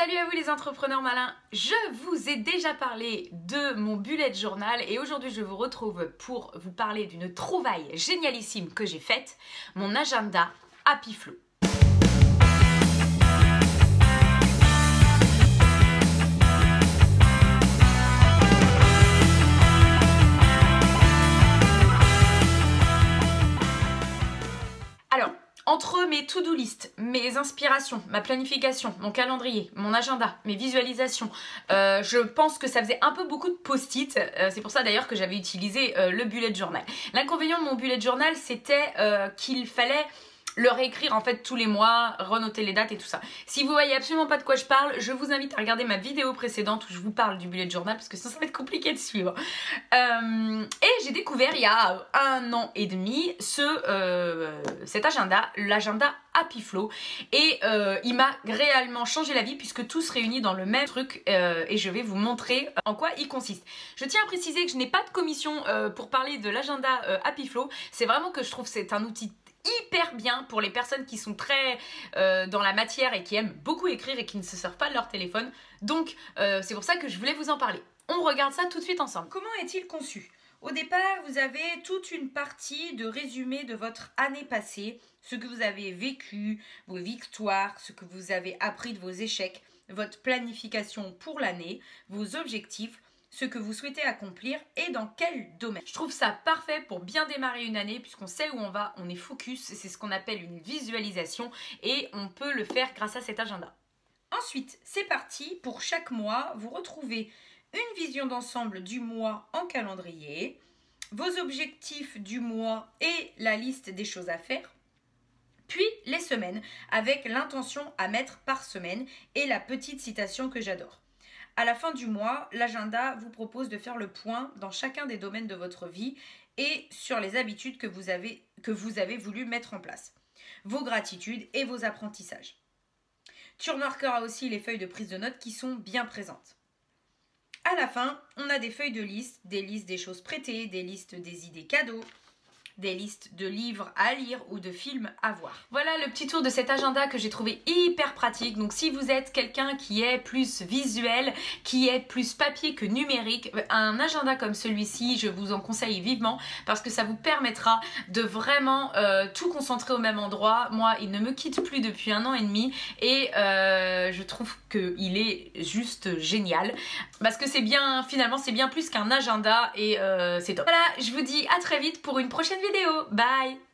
Salut à vous les entrepreneurs malins, je vous ai déjà parlé de mon bullet journal et aujourd'hui je vous retrouve pour vous parler d'une trouvaille génialissime que j'ai faite, mon agenda Happy Flow. Mes to-do list, mes inspirations, ma planification, mon calendrier, mon agenda, mes visualisations, euh, je pense que ça faisait un peu beaucoup de post-it. Euh, c'est pour ça d'ailleurs que j'avais utilisé euh, le bullet journal. L'inconvénient de mon bullet journal, c'était qu'il fallait le réécrire en fait tous les mois, renoter les dates et tout ça. Si vous voyez absolument pas de quoi je parle, je vous invite à regarder ma vidéo précédente où je vous parle du bullet journal parce que sinon ça va être compliqué de suivre. Et j'ai découvert il y a un an et demi ce, euh, cet agenda, l'agenda Happy Flow et euh, il m'a réellement changé la vie puisque tout se réunit dans le même truc et je vais vous montrer en quoi il consiste. Je tiens à préciser que je n'ai pas de commission pour parler de l'agenda Happy Flow, c'est vraiment que je trouve c'est un outil hyper bien pour les personnes qui sont très euh, dans la matière et qui aiment beaucoup écrire et qui ne se servent pas de leur téléphone. Donc euh, c'est pour ça que je voulais vous en parler. On regarde ça tout de suite ensemble. Comment est-il conçu? Au départ, vous avez toute une partie de résumé de votre année passée, ce que vous avez vécu, vos victoires, ce que vous avez appris de vos échecs, votre planification pour l'année, vos objectifs, ce que vous souhaitez accomplir et dans quel domaine. Je trouve ça parfait pour bien démarrer une année puisqu'on sait où on va, on est focus, c'est ce qu'on appelle une visualisation et on peut le faire grâce à cet agenda. Ensuite, c'est parti, pour chaque mois, vous retrouvez une vision d'ensemble du mois en calendrier, vos objectifs du mois et la liste des choses à faire, puis les semaines avec l'intention à mettre par semaine et la petite citation que j'adore. À la fin du mois, l'agenda vous propose de faire le point dans chacun des domaines de votre vie et sur les habitudes que vous avez, que vous avez voulu mettre en place, vos gratitudes et vos apprentissages. Tu remarqueras aussi les feuilles de prise de notes qui sont bien présentes. La fin, on a des feuilles de liste, des listes des choses prêtées, des listes des idées cadeaux, des listes de livres à lire ou de films à voir. Voilà le petit tour de cet agenda que j'ai trouvé hyper pratique. Donc si vous êtes quelqu'un qui est plus visuel, qui est plus papier que numérique, un agenda comme celui-ci, je vous en conseille vivement parce que ça vous permettra de vraiment euh, tout concentrer au même endroit. Moi, il ne me quitte plus depuis un an et demi et euh, je trouve qu'il est juste génial parce que c'est bien, finalement, c'est bien plus qu'un agenda et euh, c'est top. Voilà, je vous dis à très vite pour une prochaine vidéo. Bye